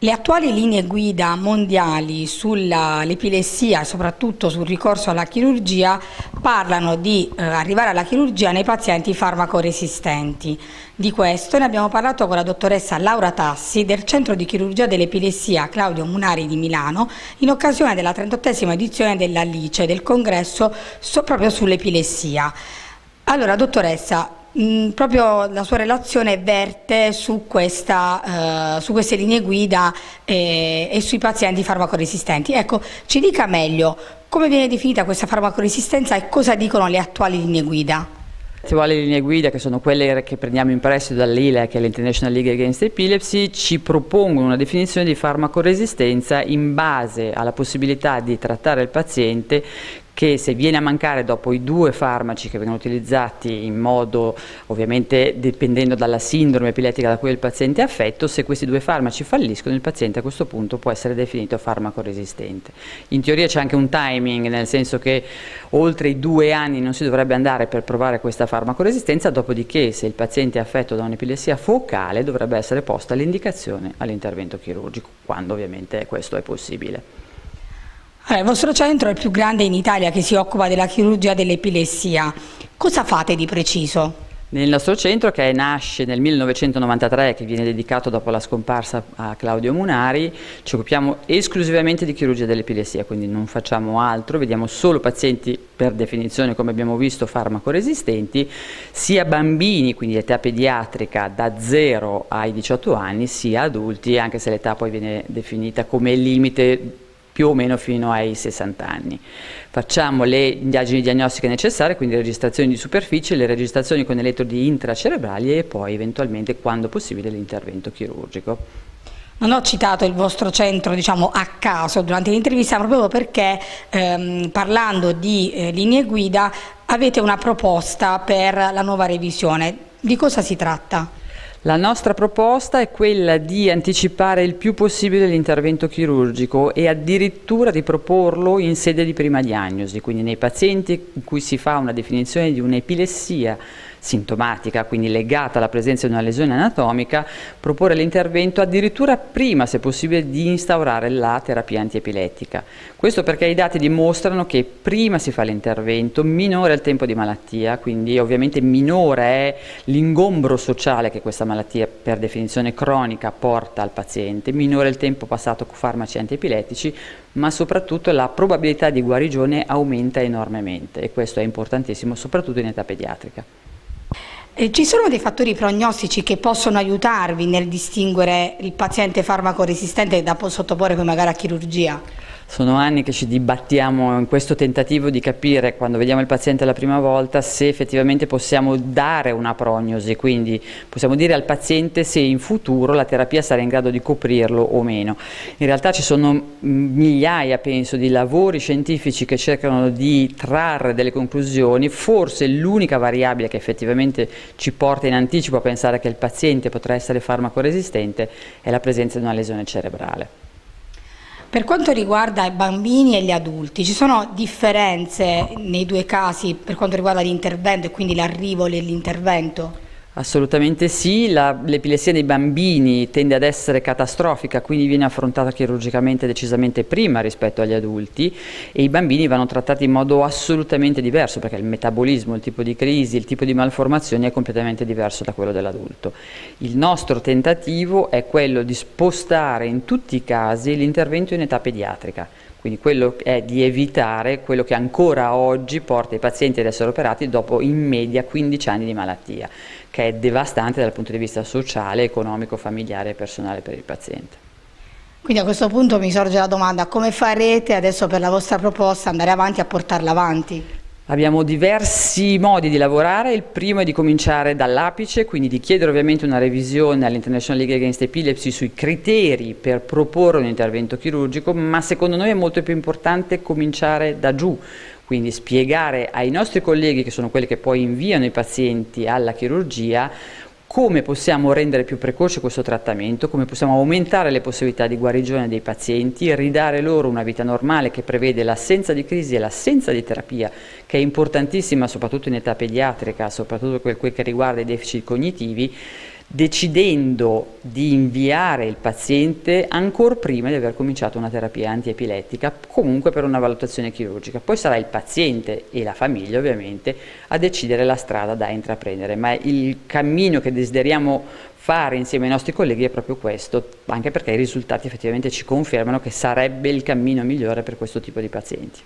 Le attuali linee guida mondiali sull'epilessia e soprattutto sul ricorso alla chirurgia parlano di eh, arrivare alla chirurgia nei pazienti farmacoresistenti. Di questo ne abbiamo parlato con la dottoressa Laura Tassi del Centro di Chirurgia dell'Epilessia Claudio Munari di Milano in occasione della 38esima edizione dell'Alice del congresso so, proprio sull'epilessia. Allora dottoressa, Mm, proprio la sua relazione verte su, questa, eh, su queste linee guida eh, e sui pazienti farmacoresistenti. Ecco, ci dica meglio come viene definita questa farmacoresistenza e cosa dicono le attuali linee guida? Le attuali linee guida, che sono quelle che prendiamo in prestito dall'ILE, che è l'International League Against Epilepsy, ci propongono una definizione di farmacoresistenza in base alla possibilità di trattare il paziente che se viene a mancare dopo i due farmaci che vengono utilizzati in modo ovviamente dipendendo dalla sindrome epilettica da cui il paziente è affetto, se questi due farmaci falliscono il paziente a questo punto può essere definito farmaco resistente. In teoria c'è anche un timing, nel senso che oltre i due anni non si dovrebbe andare per provare questa farmacoresistenza, dopodiché se il paziente è affetto da un'epilessia focale dovrebbe essere posta l'indicazione all'intervento chirurgico, quando ovviamente questo è possibile. Allora, il vostro centro è il più grande in Italia che si occupa della chirurgia dell'epilessia. Cosa fate di preciso? Nel nostro centro che nasce nel 1993, che viene dedicato dopo la scomparsa a Claudio Munari, ci occupiamo esclusivamente di chirurgia dell'epilessia, quindi non facciamo altro, vediamo solo pazienti per definizione, come abbiamo visto, farmacoresistenti, sia bambini, quindi età pediatrica da 0 ai 18 anni, sia adulti, anche se l'età poi viene definita come limite più o meno fino ai 60 anni. Facciamo le indagini diagnostiche necessarie, quindi registrazioni di superficie, le registrazioni con elettrodi intracerebrali e poi eventualmente, quando possibile, l'intervento chirurgico. Non ho citato il vostro centro diciamo, a caso durante l'intervista proprio perché ehm, parlando di eh, linee guida avete una proposta per la nuova revisione. Di cosa si tratta? La nostra proposta è quella di anticipare il più possibile l'intervento chirurgico e addirittura di proporlo in sede di prima diagnosi, quindi nei pazienti in cui si fa una definizione di un'epilessia sintomatica, quindi legata alla presenza di una lesione anatomica, proporre l'intervento addirittura prima, se possibile, di instaurare la terapia antiepilettica. Questo perché i dati dimostrano che prima si fa l'intervento, minore è il tempo di malattia, quindi ovviamente minore è l'ingombro sociale che questa malattia per definizione cronica porta al paziente, minore è il tempo passato con farmaci antiepilettici, ma soprattutto la probabilità di guarigione aumenta enormemente e questo è importantissimo soprattutto in età pediatrica. Eh, ci sono dei fattori prognostici che possono aiutarvi nel distinguere il paziente farmaco resistente da sottoporre poi magari a chirurgia? Sono anni che ci dibattiamo in questo tentativo di capire quando vediamo il paziente la prima volta se effettivamente possiamo dare una prognosi, quindi possiamo dire al paziente se in futuro la terapia sarà in grado di coprirlo o meno. In realtà ci sono migliaia, penso, di lavori scientifici che cercano di trarre delle conclusioni, forse l'unica variabile che effettivamente ci porta in anticipo a pensare che il paziente potrà essere farmacoresistente è la presenza di una lesione cerebrale. Per quanto riguarda i bambini e gli adulti, ci sono differenze nei due casi per quanto riguarda l'intervento e quindi l'arrivo dell'intervento? Assolutamente sì, l'epilessia dei bambini tende ad essere catastrofica, quindi viene affrontata chirurgicamente decisamente prima rispetto agli adulti e i bambini vanno trattati in modo assolutamente diverso perché il metabolismo, il tipo di crisi, il tipo di malformazioni è completamente diverso da quello dell'adulto. Il nostro tentativo è quello di spostare in tutti i casi l'intervento in età pediatrica quindi quello è di evitare quello che ancora oggi porta i pazienti ad essere operati dopo in media 15 anni di malattia, che è devastante dal punto di vista sociale, economico, familiare e personale per il paziente. Quindi a questo punto mi sorge la domanda, come farete adesso per la vostra proposta andare avanti a portarla avanti? Abbiamo diversi modi di lavorare, il primo è di cominciare dall'apice, quindi di chiedere ovviamente una revisione all'International League Against Epilepsy sui criteri per proporre un intervento chirurgico, ma secondo noi è molto più importante cominciare da giù, quindi spiegare ai nostri colleghi, che sono quelli che poi inviano i pazienti alla chirurgia, come possiamo rendere più precoce questo trattamento, come possiamo aumentare le possibilità di guarigione dei pazienti, ridare loro una vita normale che prevede l'assenza di crisi e l'assenza di terapia, che è importantissima soprattutto in età pediatrica, soprattutto per quel che riguarda i deficit cognitivi, decidendo di inviare il paziente ancora prima di aver cominciato una terapia antiepilettica, comunque per una valutazione chirurgica. Poi sarà il paziente e la famiglia ovviamente a decidere la strada da intraprendere, ma il cammino che desideriamo fare insieme ai nostri colleghi è proprio questo, anche perché i risultati effettivamente ci confermano che sarebbe il cammino migliore per questo tipo di pazienti.